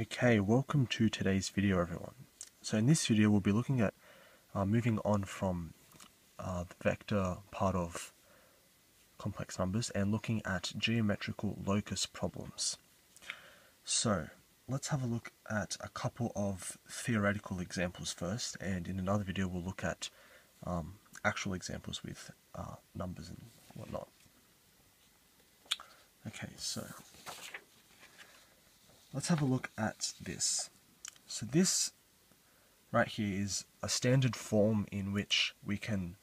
Okay, welcome to today's video everyone. So in this video we'll be looking at uh, moving on from uh, the vector part of complex numbers and looking at geometrical locus problems. So let's have a look at a couple of theoretical examples first and in another video we'll look at um, actual examples with uh, numbers and whatnot. Okay, so let's have a look at this. So this right here is a standard form in which we can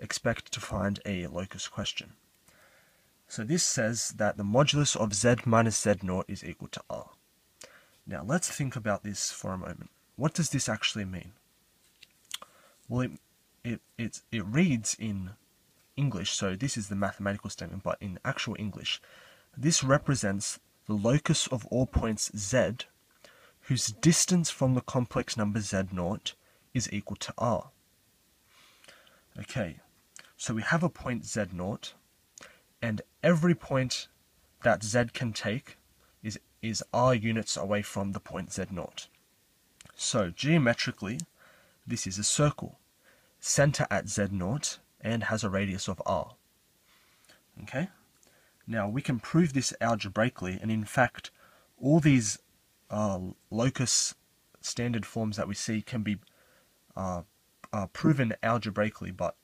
expect to find a locus question. So this says that the modulus of z minus z naught is equal to r. Now let's think about this for a moment. What does this actually mean? Well, it, it, it, it reads in English, so this is the mathematical statement, but in actual English, this represents the locus of all points z whose distance from the complex number z0 is equal to r. Okay, so we have a point z0 and every point that z can take is, is r units away from the point z0. So geometrically, this is a circle, center at z0 and has a radius of r. Okay? Now we can prove this algebraically, and in fact, all these uh, locus standard forms that we see can be uh, uh, proven algebraically, but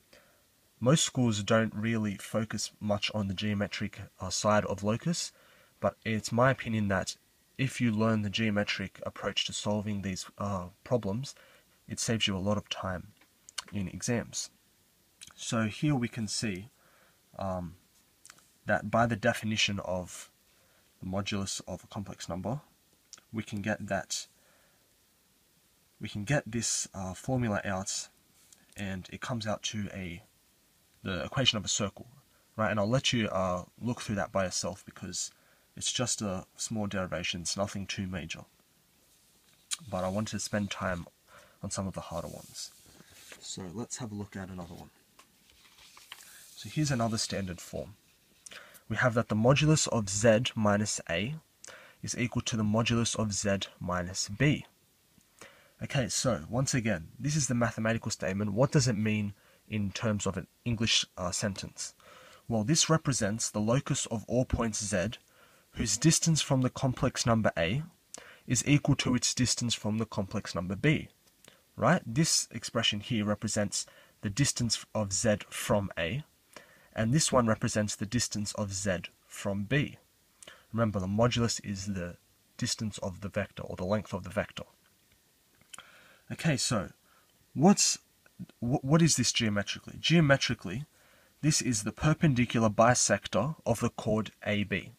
most schools don't really focus much on the geometric uh, side of locus. But it's my opinion that if you learn the geometric approach to solving these uh, problems, it saves you a lot of time in exams. So here we can see um, that by the definition of the modulus of a complex number, we can get that we can get this uh, formula out and it comes out to a the equation of a circle right? And I'll let you uh, look through that by yourself because it's just a small derivation. It's nothing too major. But I wanted to spend time on some of the harder ones. So let's have a look at another one. So here's another standard form we have that the modulus of z minus a is equal to the modulus of z minus b. Okay, so once again, this is the mathematical statement. What does it mean in terms of an English uh, sentence? Well, this represents the locus of all points z whose distance from the complex number a is equal to its distance from the complex number b. Right? This expression here represents the distance of z from a, and this one represents the distance of z from b. Remember, the modulus is the distance of the vector, or the length of the vector. Okay, so what's what is this geometrically? Geometrically, this is the perpendicular bisector of the chord AB.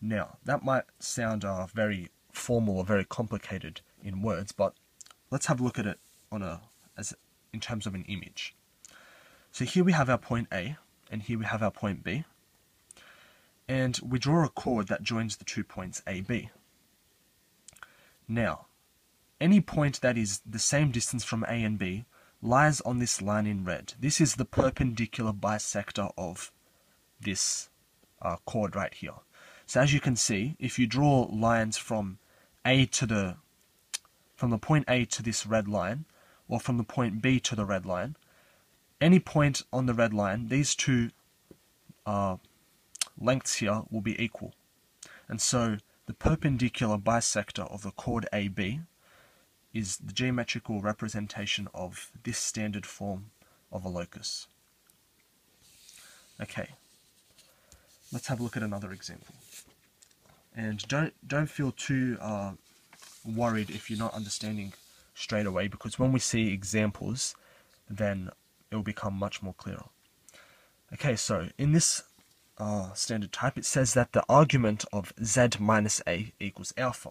Now, that might sound uh, very formal or very complicated in words, but let's have a look at it on a as in terms of an image. So here we have our point A, and here we have our point B. And we draw a chord that joins the two points AB. Now, any point that is the same distance from A and B lies on this line in red. This is the perpendicular bisector of this uh, chord right here. So as you can see, if you draw lines from A to the from the point A to this red line, or from the point B to the red line, any point on the red line, these two uh, lengths here will be equal. And so the perpendicular bisector of the chord AB is the geometrical representation of this standard form of a locus. Okay, let's have a look at another example. And don't don't feel too uh, worried if you're not understanding straight away, because when we see examples, then it will become much more clearer. Okay, so in this uh, standard type, it says that the argument of z minus a equals alpha.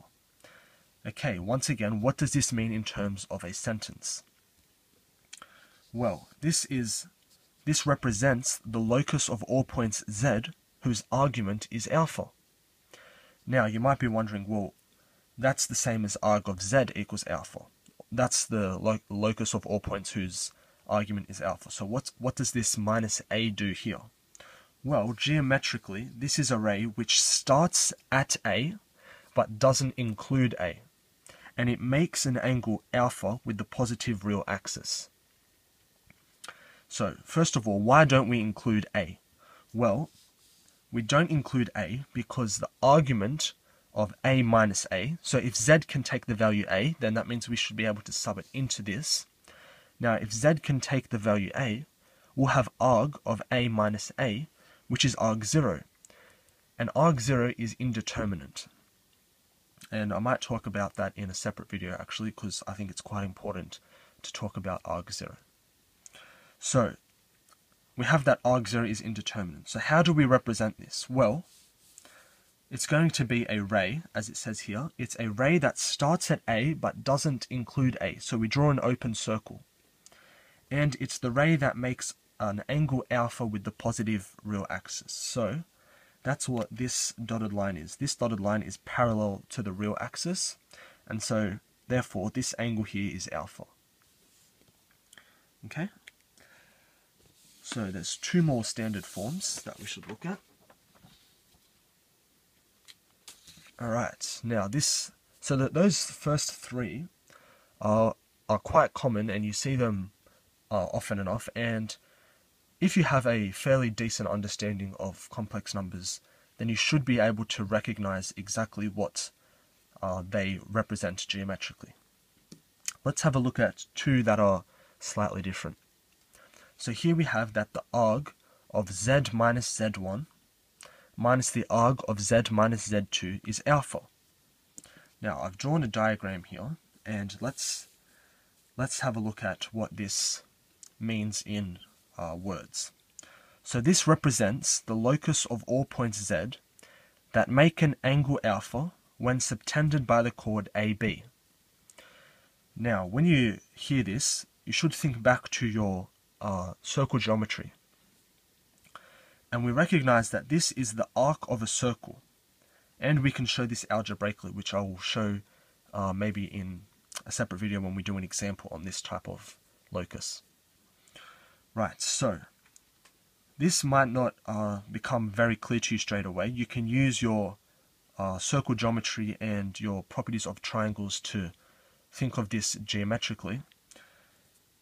Okay, once again, what does this mean in terms of a sentence? Well, this is this represents the locus of all points z whose argument is alpha. Now, you might be wondering, well, that's the same as arg of z equals alpha. That's the lo locus of all points whose argument is alpha. So what, what does this minus a do here? Well, geometrically, this is a ray which starts at a, but doesn't include a. and it makes an angle alpha with the positive real axis. So, first of all, why don't we include A? Well, we don't include A because the argument of A minus A, so if Z can take the value A, then that means we should be able to sub it into this. Now, if Z can take the value A, we'll have arg of A minus A, which is arg 0. And arg 0 is indeterminate. And I might talk about that in a separate video actually, because I think it's quite important to talk about arg 0. So, we have that arg0 is indeterminate. So how do we represent this? Well, it's going to be a ray, as it says here. It's a ray that starts at A but doesn't include A. So we draw an open circle. And it's the ray that makes an angle alpha with the positive real axis. So that's what this dotted line is. This dotted line is parallel to the real axis. And so therefore this angle here is alpha. Okay? So there's two more standard forms that we should look at. Alright, now this, so that those first three are, are quite common and you see them uh, often enough and if you have a fairly decent understanding of complex numbers then you should be able to recognize exactly what uh, they represent geometrically. Let's have a look at two that are slightly different. So here we have that the arg of z minus z1 minus the arg of z minus z2 is alpha. Now I've drawn a diagram here and let's let's have a look at what this means in uh, words. So this represents the locus of all points z that make an angle alpha when subtended by the chord AB. Now, when you hear this, you should think back to your uh, circle geometry. And we recognize that this is the arc of a circle. And we can show this algebraically, which I will show uh, maybe in a separate video when we do an example on this type of locus. Right, so this might not uh, become very clear to you straight away. You can use your uh, circle geometry and your properties of triangles to think of this geometrically.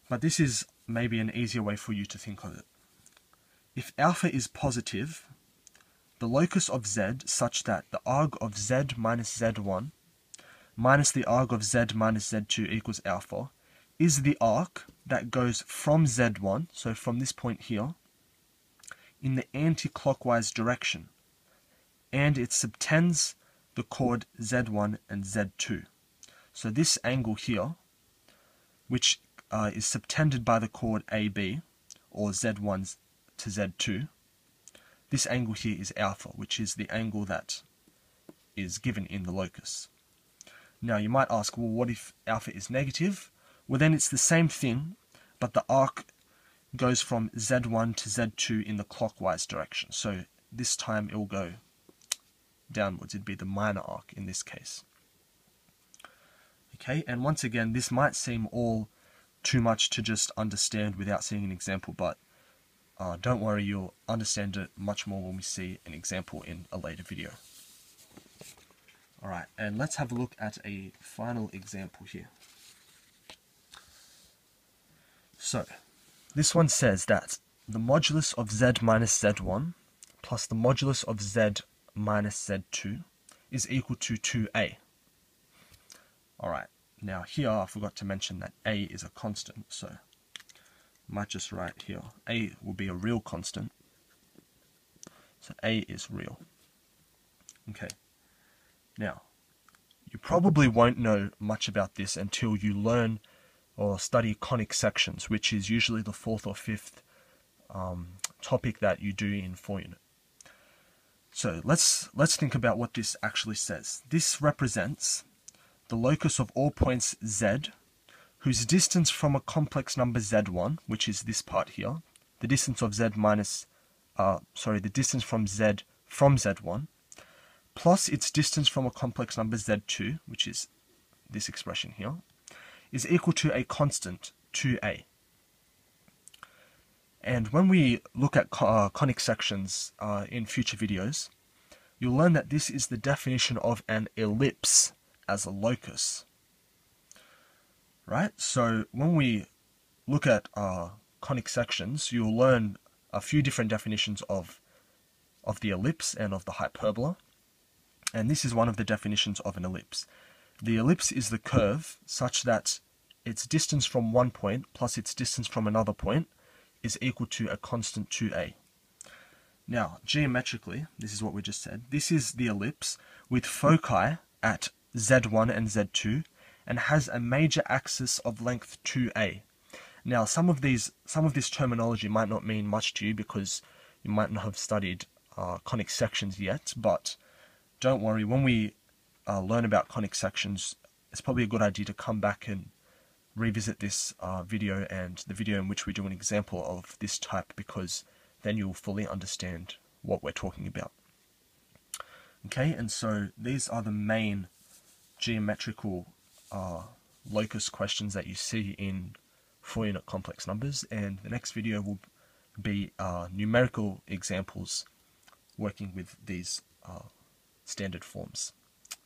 But this is maybe an easier way for you to think of it. If alpha is positive, the locus of z such that the arg of z minus z1 minus the arg of z minus z2 equals alpha is the arc that goes from z1, so from this point here, in the anti-clockwise direction, and it subtends the chord z1 and z2. So this angle here, which uh, is subtended by the chord AB, or Z1 to Z2, this angle here is alpha, which is the angle that is given in the locus. Now you might ask, well, what if alpha is negative? Well, then it's the same thing, but the arc goes from Z1 to Z2 in the clockwise direction. So this time it will go downwards. It'd be the minor arc in this case. Okay, and once again, this might seem all too much to just understand without seeing an example, but uh, don't worry, you'll understand it much more when we see an example in a later video. Alright, and let's have a look at a final example here. So, this one says that the modulus of z minus z1 plus the modulus of z minus z2 is equal to 2a. Alright, now here I forgot to mention that a is a constant, so I might just write here, a will be a real constant, so a is real. Okay, now you probably won't know much about this until you learn or study conic sections, which is usually the fourth or fifth um, topic that you do in 4 unit. So let's let's think about what this actually says. This represents the locus of all points z, whose distance from a complex number z1, which is this part here, the distance of z minus, uh, sorry, the distance from z from z1, plus its distance from a complex number z2, which is this expression here, is equal to a constant 2a. And when we look at uh, conic sections uh, in future videos, you'll learn that this is the definition of an ellipse as a locus. right? So when we look at uh, conic sections, you'll learn a few different definitions of of the ellipse and of the hyperbola. And this is one of the definitions of an ellipse. The ellipse is the curve such that its distance from one point plus its distance from another point is equal to a constant 2a. Now, geometrically, this is what we just said. This is the ellipse with foci at z1 and z2 and has a major axis of length 2a. Now, some of these, some of this terminology might not mean much to you because you might not have studied uh, conic sections yet, but don't worry, when we uh, learn about conic sections, it's probably a good idea to come back and revisit this uh, video and the video in which we do an example of this type because then you'll fully understand what we're talking about. Okay, and so these are the main geometrical uh, locus questions that you see in four unit complex numbers and the next video will be uh, numerical examples working with these uh, standard forms.